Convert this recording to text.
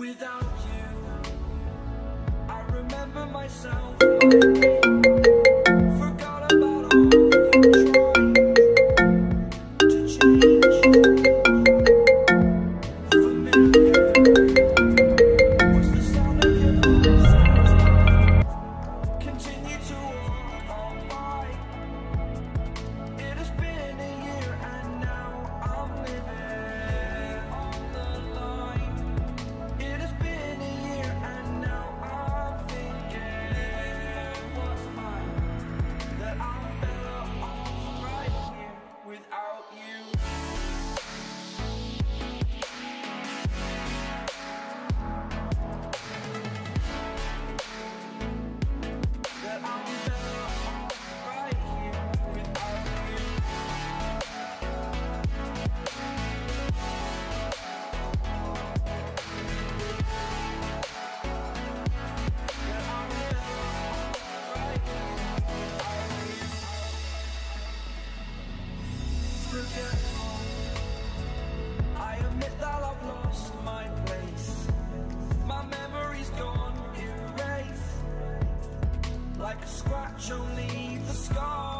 Without you, I remember myself. like a scratch, only the scar.